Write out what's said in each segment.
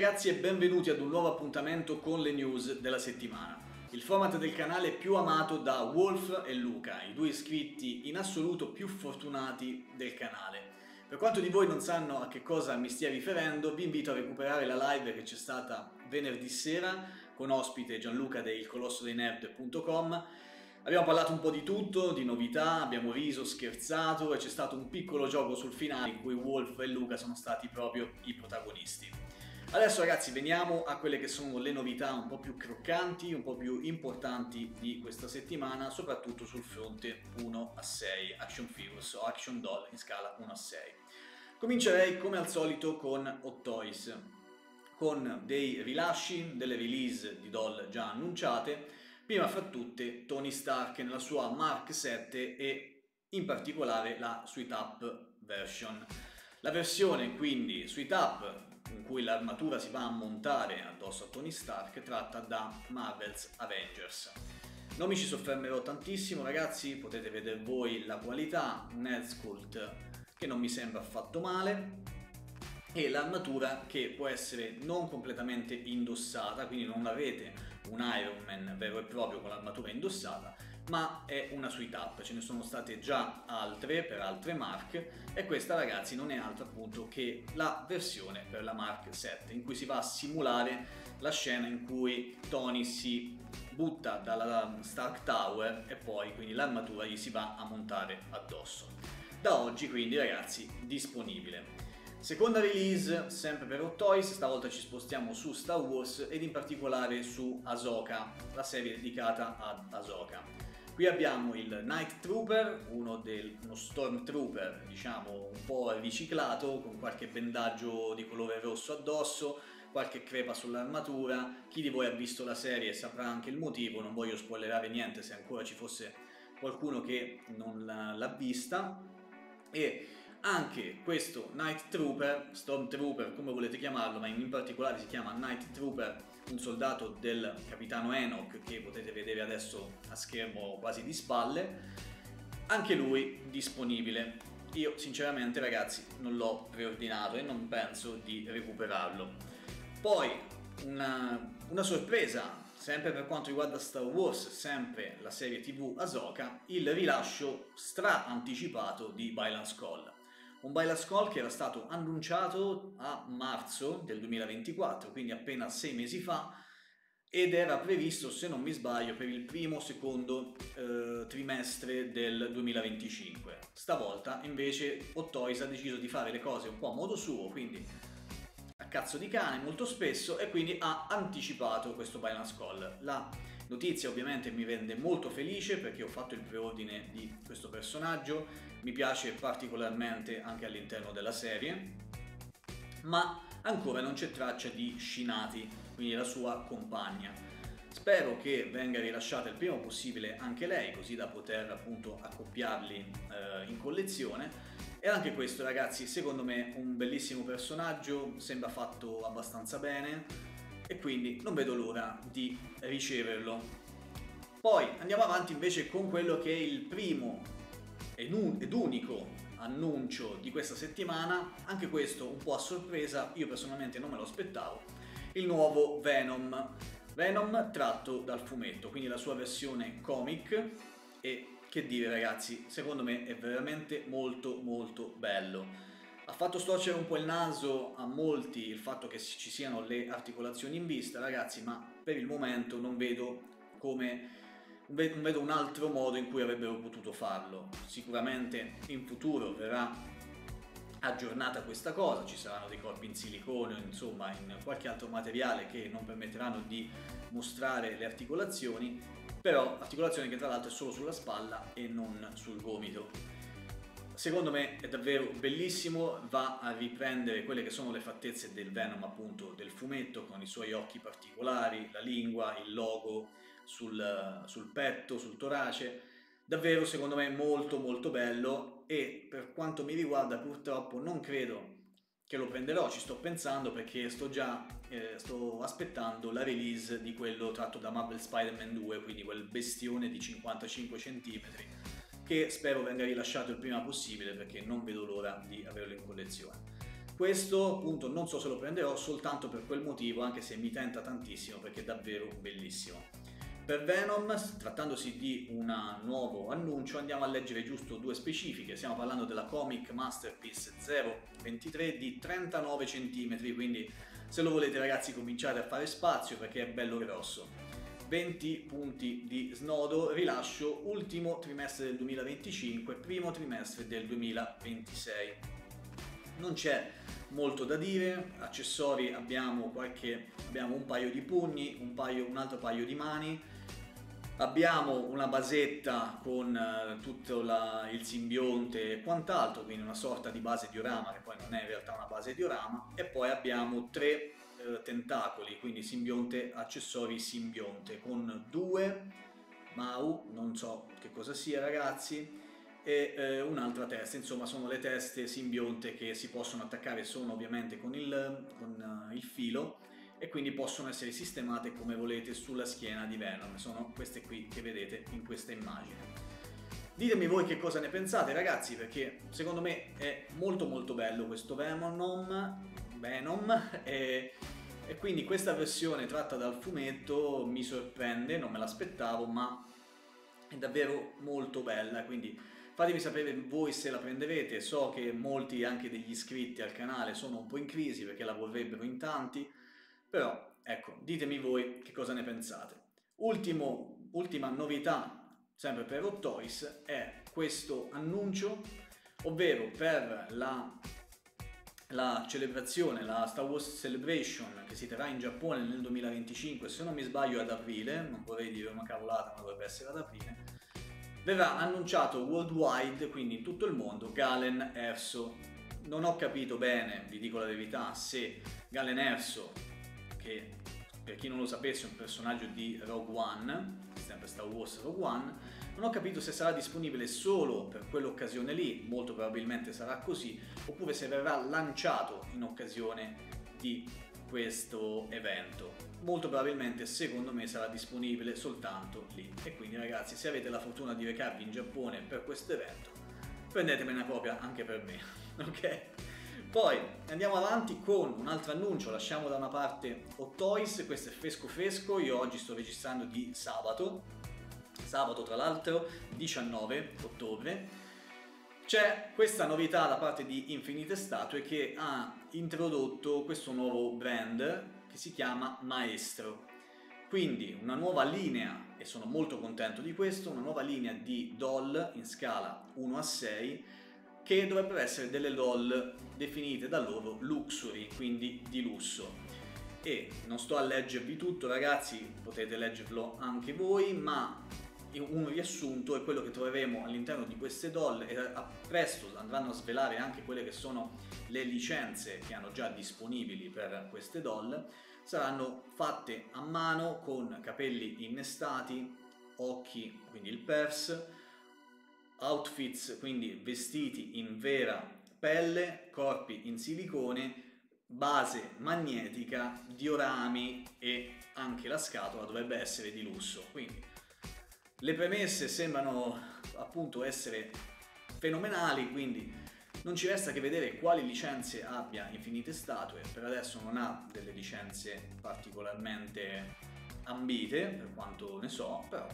ragazzi e benvenuti ad un nuovo appuntamento con le news della settimana. Il format del canale più amato da Wolf e Luca, i due iscritti in assoluto più fortunati del canale. Per quanto di voi non sanno a che cosa mi stia riferendo, vi invito a recuperare la live che c'è stata venerdì sera con ospite Gianluca del colossodeinerd.com Abbiamo parlato un po' di tutto, di novità, abbiamo riso, scherzato e c'è stato un piccolo gioco sul finale in cui Wolf e Luca sono stati proprio i protagonisti. Adesso ragazzi veniamo a quelle che sono le novità un po' più croccanti, un po' più importanti di questa settimana, soprattutto sul fronte 1 a 6, Action Figures o Action Doll in scala 1 a 6. Comincerei come al solito con Hot Toys, con dei rilasci, delle release di doll già annunciate, Prima fra tutte Tony Stark nella sua Mark 7 e in particolare la Suite Up version. La versione quindi Suite Up in cui l'armatura si va a montare addosso a Tony Stark tratta da Marvel's Avengers. Non mi ci soffermerò tantissimo ragazzi, potete vedere voi la qualità, un Headsculpt che non mi sembra affatto male, e l'armatura che può essere non completamente indossata, quindi non avete un Iron Man vero e proprio con l'armatura indossata, ma è una suite up, ce ne sono state già altre per altre marche e questa ragazzi non è altro appunto che la versione per la Mark 7 in cui si va a simulare la scena in cui Tony si butta dalla Stark Tower e poi quindi l'armatura gli si va a montare addosso. Da oggi quindi ragazzi disponibile. Seconda release, sempre per Hot Toys, stavolta ci spostiamo su Star Wars ed in particolare su Ahsoka, la serie dedicata ad Ahsoka. Qui abbiamo il Night Trooper, uno, del, uno Stormtrooper diciamo un po' riciclato, con qualche bendaggio di colore rosso addosso, qualche crepa sull'armatura. Chi di voi ha visto la serie saprà anche il motivo, non voglio spoilerare niente se ancora ci fosse qualcuno che non l'ha vista. E anche questo Night Trooper, Stormtrooper, come volete chiamarlo, ma in particolare si chiama Night Trooper, un soldato del capitano Enoch che potete vedere adesso a schermo quasi di spalle, anche lui disponibile. Io sinceramente ragazzi non l'ho preordinato e non penso di recuperarlo. Poi una, una sorpresa sempre per quanto riguarda Star Wars, sempre la serie tv Ahsoka, il rilascio stra anticipato di Balance Call. Un Bailas Call che era stato annunciato a marzo del 2024, quindi appena sei mesi fa, ed era previsto, se non mi sbaglio, per il primo o secondo eh, trimestre del 2025. Stavolta invece Hot Toys ha deciso di fare le cose un po' a modo suo, quindi a cazzo di cane molto spesso, e quindi ha anticipato questo Balance Call. La Notizia ovviamente mi rende molto felice perché ho fatto il preordine di questo personaggio, mi piace particolarmente anche all'interno della serie, ma ancora non c'è traccia di Shinati, quindi la sua compagna. Spero che venga rilasciata il prima possibile anche lei, così da poter appunto accoppiarli eh, in collezione. E anche questo ragazzi, secondo me, un bellissimo personaggio, sembra fatto abbastanza bene, e quindi non vedo l'ora di riceverlo. Poi andiamo avanti invece con quello che è il primo ed unico annuncio di questa settimana, anche questo un po' a sorpresa, io personalmente non me lo aspettavo, il nuovo Venom. Venom tratto dal fumetto, quindi la sua versione comic e che dire ragazzi, secondo me è veramente molto molto bello. Ha fatto storcere un po' il naso a molti il fatto che ci siano le articolazioni in vista, ragazzi, ma per il momento non vedo come non vedo un altro modo in cui avrebbero potuto farlo. Sicuramente in futuro verrà aggiornata questa cosa, ci saranno dei corpi in silicone, insomma in qualche altro materiale che non permetteranno di mostrare le articolazioni, però articolazioni che tra l'altro è solo sulla spalla e non sul gomito. Secondo me è davvero bellissimo, va a riprendere quelle che sono le fattezze del Venom appunto del fumetto con i suoi occhi particolari, la lingua, il logo sul, sul petto, sul torace. Davvero secondo me molto molto bello e per quanto mi riguarda purtroppo non credo che lo prenderò, ci sto pensando perché sto già eh, sto aspettando la release di quello tratto da Marvel Spider-Man 2, quindi quel bestione di 55 cm che spero venga rilasciato il prima possibile perché non vedo l'ora di averlo in collezione. questo appunto non so se lo prenderò soltanto per quel motivo, anche se mi tenta tantissimo perché è davvero bellissimo. Per Venom, trattandosi di un nuovo annuncio, andiamo a leggere giusto due specifiche. Stiamo parlando della Comic Masterpiece 023 di 39 cm, quindi se lo volete ragazzi cominciate a fare spazio perché è bello grosso. 20 punti di snodo, rilascio ultimo trimestre del 2025, primo trimestre del 2026. Non c'è molto da dire, accessori abbiamo, qualche, abbiamo un paio di pugni, un, paio, un altro paio di mani, Abbiamo una basetta con uh, tutto la, il simbionte e quant'altro, quindi una sorta di base diorama che poi non è in realtà una base diorama, e poi abbiamo tre uh, tentacoli, quindi simbionte, accessori simbionte, con due Mau, non so che cosa sia ragazzi, e uh, un'altra testa, insomma sono le teste simbionte che si possono attaccare, sono ovviamente con il, con, il filo, e quindi possono essere sistemate come volete sulla schiena di Venom. Sono queste qui che vedete in questa immagine. Ditemi voi che cosa ne pensate ragazzi perché secondo me è molto molto bello questo Venom, Venom e, e quindi questa versione tratta dal fumetto mi sorprende, non me l'aspettavo ma è davvero molto bella quindi fatemi sapere voi se la prenderete so che molti anche degli iscritti al canale sono un po' in crisi perché la vorrebbero in tanti però, ecco, ditemi voi che cosa ne pensate. Ultimo, ultima novità, sempre per Hot Toys, è questo annuncio, ovvero per la, la celebrazione, la Star Wars Celebration che si terrà in Giappone nel 2025, se non mi sbaglio ad aprile, non vorrei dire una cavolata ma dovrebbe essere ad aprile, verrà annunciato worldwide, quindi in tutto il mondo, Galen Erso. Non ho capito bene, vi dico la verità, se Galen Erso che per chi non lo sapesse è un personaggio di Rogue One, sempre Star Wars Rogue One, non ho capito se sarà disponibile solo per quell'occasione lì, molto probabilmente sarà così, oppure se verrà lanciato in occasione di questo evento. Molto probabilmente secondo me sarà disponibile soltanto lì. E quindi ragazzi se avete la fortuna di recarvi in Giappone per questo evento, prendetemi una copia anche per me, ok? Poi andiamo avanti con un altro annuncio, lasciamo da una parte Hot Toys, questo è fresco fresco, io oggi sto registrando di sabato, sabato tra l'altro 19 ottobre, c'è questa novità da parte di Infinite Statue che ha introdotto questo nuovo brand che si chiama Maestro. Quindi una nuova linea, e sono molto contento di questo, una nuova linea di doll in scala 1 a 6 che dovrebbero essere delle doll definite da loro luxury, quindi di lusso. E non sto a leggervi tutto ragazzi, potete leggerlo anche voi, ma un riassunto è quello che troveremo all'interno di queste doll e presto andranno a svelare anche quelle che sono le licenze che hanno già disponibili per queste doll saranno fatte a mano con capelli innestati occhi quindi il purse outfits, quindi vestiti in vera pelle, corpi in silicone, base magnetica, diorami e anche la scatola dovrebbe essere di lusso. Quindi le premesse sembrano appunto essere fenomenali, quindi non ci resta che vedere quali licenze abbia Infinite Statue, per adesso non ha delle licenze particolarmente ambite, per quanto ne so, però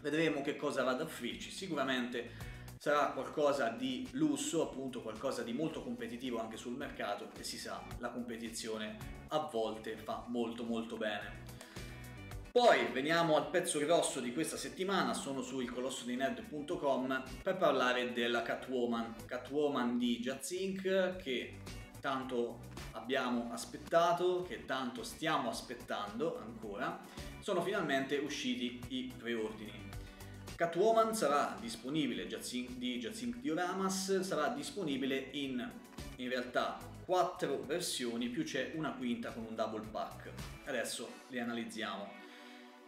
Vedremo che cosa va ad offrirci. Sicuramente sarà qualcosa di lusso, appunto qualcosa di molto competitivo anche sul mercato e si sa, la competizione a volte fa molto molto bene. Poi veniamo al pezzo grosso di questa settimana, sono su ilcolossodinerd.com per parlare della Catwoman, Catwoman di Jazz Inc. che tanto abbiamo aspettato, che tanto stiamo aspettando ancora, sono finalmente usciti i preordini. Catwoman sarà disponibile di Jazink Dioramas, sarà disponibile in, in realtà quattro versioni più c'è una quinta con un double pack. Adesso le analizziamo.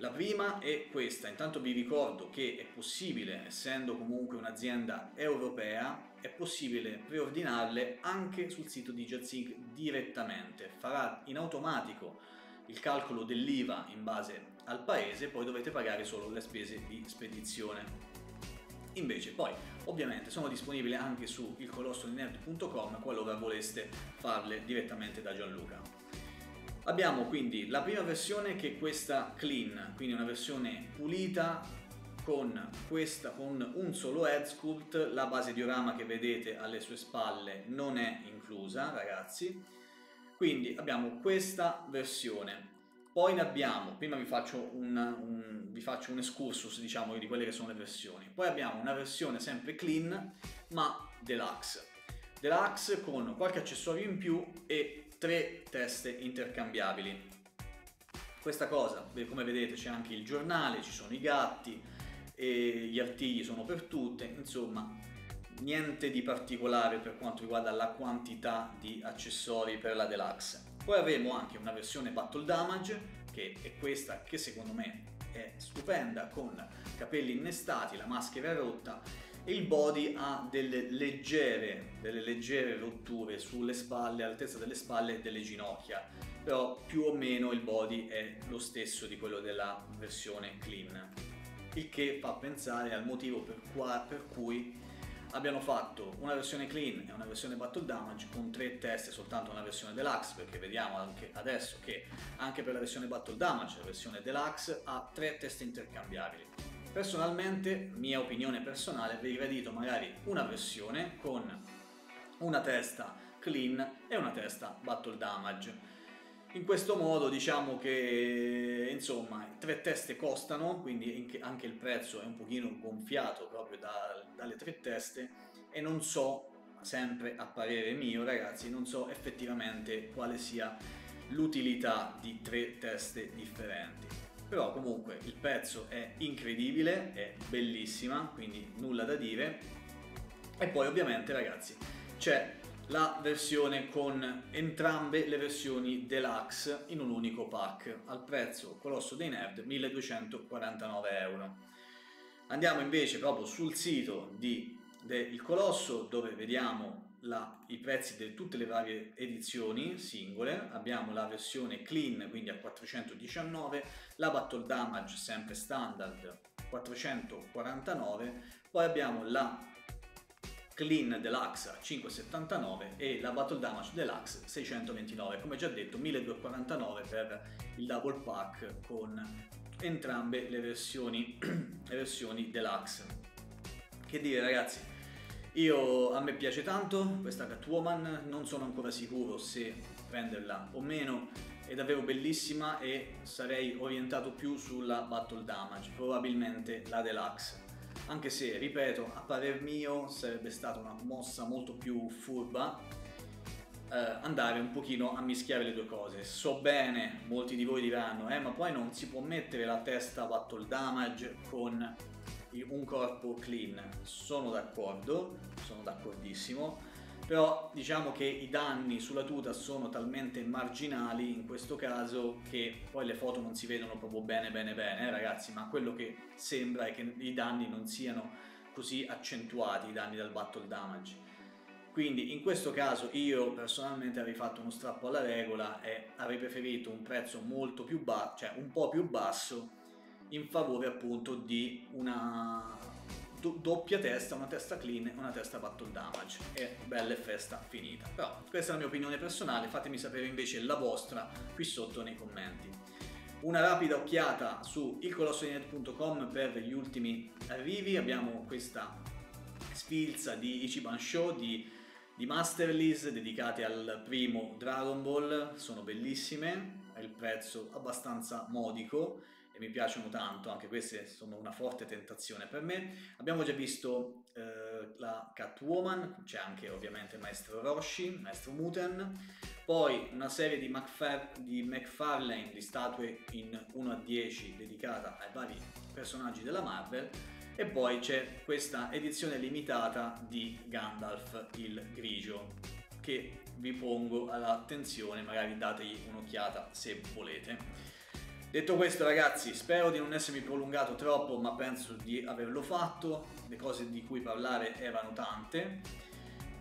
La prima è questa, intanto vi ricordo che è possibile, essendo comunque un'azienda europea, è possibile preordinarle anche sul sito di Jazink direttamente. Farà in automatico il calcolo dell'IVA in base al paese, poi dovete pagare solo le spese di spedizione. Invece poi ovviamente sono disponibili anche su ilcolossodinerd.com qualora voleste farle direttamente da Gianluca. Abbiamo quindi la prima versione che è questa clean, quindi una versione pulita con, questa, con un solo head sculpt, la base diorama che vedete alle sue spalle non è inclusa ragazzi, quindi abbiamo questa versione. Poi ne abbiamo, prima vi faccio un, un, vi faccio un excursus diciamo di quelle che sono le versioni, poi abbiamo una versione sempre clean ma deluxe. Deluxe con qualche accessorio in più e tre teste intercambiabili. Questa cosa, come vedete c'è anche il giornale, ci sono i gatti, gli artigli sono per tutte, insomma niente di particolare per quanto riguarda la quantità di accessori per la deluxe. Poi avremo anche una versione Battle Damage che è questa che secondo me è stupenda con capelli innestati, la maschera rotta il body ha delle leggere, delle leggere rotture sulle spalle, all'altezza delle spalle e delle ginocchia, però più o meno il body è lo stesso di quello della versione clean, il che fa pensare al motivo per, qua, per cui abbiano fatto una versione clean e una versione battle damage con tre teste soltanto una versione deluxe perché vediamo anche adesso che anche per la versione battle damage la versione deluxe ha tre teste intercambiabili personalmente mia opinione personale avrei gradito magari una versione con una testa clean e una testa battle damage in questo modo diciamo che insomma tre teste costano, quindi anche il prezzo è un pochino gonfiato proprio da, dalle tre teste e non so, sempre a parere mio ragazzi, non so effettivamente quale sia l'utilità di tre teste differenti. Però comunque il pezzo è incredibile, è bellissima, quindi nulla da dire. E poi ovviamente ragazzi c'è la versione con entrambe le versioni deluxe in un unico pack al prezzo colosso dei nerd 1249 euro andiamo invece proprio sul sito di del Colosso dove vediamo la, i prezzi di tutte le varie edizioni singole. Abbiamo la versione clean quindi a 419 la battle damage sempre standard 449 poi abbiamo la Clean Deluxe a 5,79 e la Battle Damage Deluxe 629, come già detto 1249 per il double pack con entrambe le versioni, le versioni Deluxe. Che dire ragazzi, io, a me piace tanto questa Catwoman, non sono ancora sicuro se prenderla o meno, è davvero bellissima e sarei orientato più sulla Battle Damage, probabilmente la Deluxe anche se, ripeto, a parer mio sarebbe stata una mossa molto più furba eh, andare un pochino a mischiare le due cose. So bene, molti di voi diranno, eh ma poi non si può mettere la testa battle damage con un corpo clean. Sono d'accordo, sono d'accordissimo, però diciamo che i danni sulla tuta sono talmente marginali in questo caso che poi le foto non si vedono proprio bene bene bene eh, ragazzi ma quello che sembra è che i danni non siano così accentuati i danni dal battle damage quindi in questo caso io personalmente avrei fatto uno strappo alla regola e avrei preferito un prezzo molto più basso cioè un po' più basso in favore appunto di una do- doppia testa, una testa clean e una testa battle damage. E bella e festa finita. Però questa è la mia opinione personale, fatemi sapere invece la vostra qui sotto nei commenti. Una rapida occhiata su ilcolossodinet.com per gli ultimi arrivi, abbiamo questa sfilza di Ichiban Show, di, di Masterless dedicate al primo Dragon Ball, sono bellissime, il prezzo abbastanza modico e mi piacciono tanto, anche queste sono una forte tentazione per me. Abbiamo già visto eh, la Catwoman, c'è anche ovviamente maestro Roshi, maestro Muten, poi una serie di, McFar- di McFarlane di statue in 1 a 10 dedicata ai vari personaggi della Marvel e poi c'è questa edizione limitata di Gandalf il grigio che vi pongo all'attenzione, magari dategli un'occhiata se volete. Detto questo ragazzi, spero di non essermi prolungato troppo, ma penso di averlo fatto, le cose di cui parlare erano tante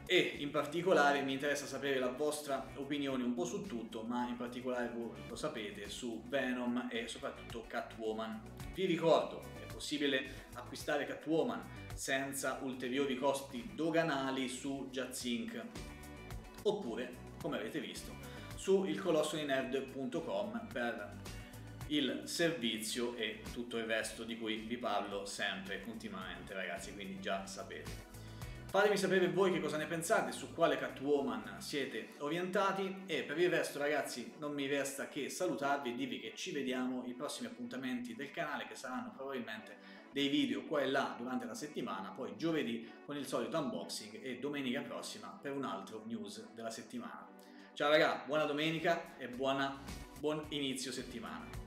e in particolare mi interessa sapere la vostra opinione un po' su tutto, ma in particolare voi lo sapete su Venom e soprattutto Catwoman. Vi ricordo possibile acquistare Catwoman senza ulteriori costi doganali su Jazzink oppure, come avete visto, su ilcolossodinerd.com per il servizio e tutto il resto di cui vi parlo sempre continuamente ragazzi, quindi già sapete. Fatemi sapere voi che cosa ne pensate, su quale Catwoman siete orientati e per il resto ragazzi non mi resta che salutarvi e dirvi che ci vediamo ai prossimi appuntamenti del canale che saranno probabilmente dei video qua e là durante la settimana, poi giovedì con il solito unboxing e domenica prossima per un altro news della settimana. Ciao raga, buona domenica e buona, buon inizio settimana.